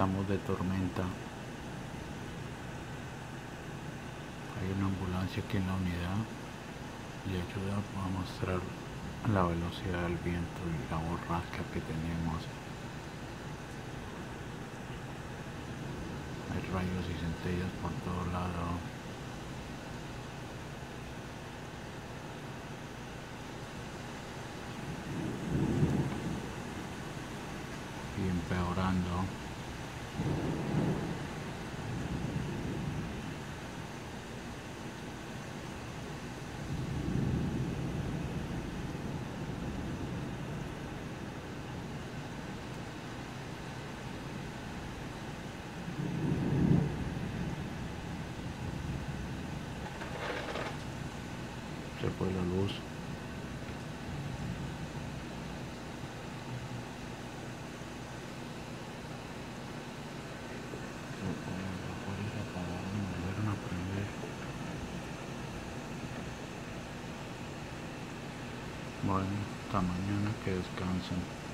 Estamos de tormenta. Hay una ambulancia aquí en la unidad y ayuda a mostrar la velocidad del viento y la borrasca que tenemos. Hay rayos y centellas por todo lado. Y empeorando. Se fue la luz. Bueno, hasta mañana que descansen.